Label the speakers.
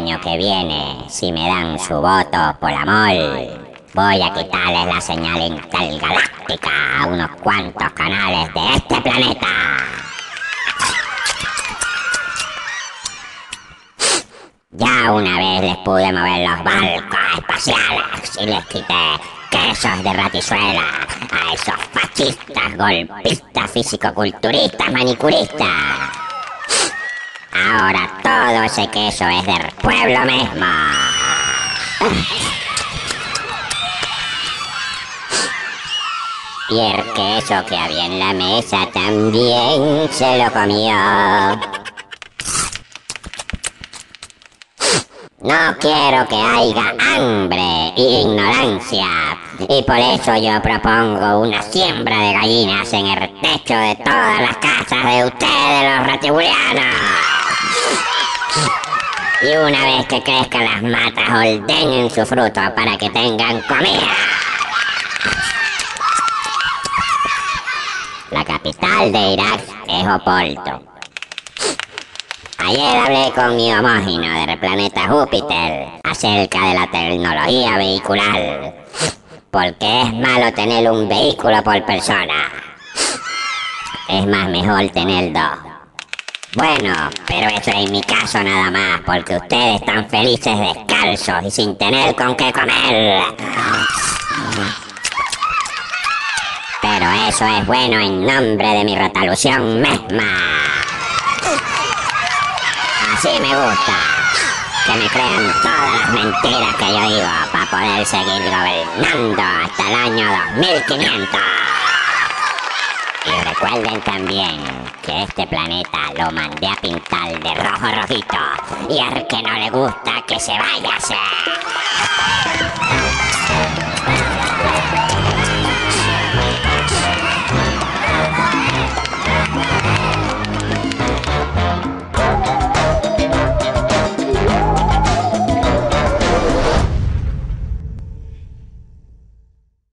Speaker 1: año que viene, si me dan su voto por amor, voy a quitarles la señal intergaláctica a unos cuantos canales de este planeta. Ya una vez les pude mover los barcos espaciales y les quité quesos de ratizuela a esos fascistas, golpistas, fisicoculturistas, manicuristas. Ahora todo ese queso es del pueblo mismo. Y el queso que había en la mesa también se lo comió. No quiero que haya hambre e ignorancia. Y por eso yo propongo una siembra de gallinas en el techo de todas las casas de ustedes, los ratibulianos. Y una vez que crezcan las matas, ordenen su fruto para que tengan comida. La capital de Irak es Oporto. Ayer hablé con mi homógeno del planeta Júpiter acerca de la tecnología vehicular. Porque es malo tener un vehículo por persona. Es más mejor tener dos. Bueno, pero eso es mi caso nada más, porque ustedes están felices descalzos y sin tener con qué comer. Pero eso es bueno en nombre de mi retalución misma. Así me gusta. Que me crean todas las mentiras que yo digo para poder seguir gobernando hasta el año 2500. Recuerden también que este planeta lo mandé a pintar de rojo rojito y al que no le gusta que se vaya.